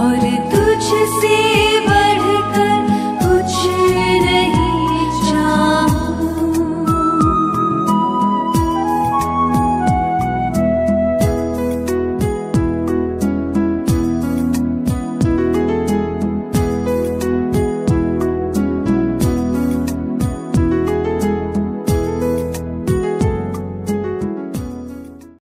और से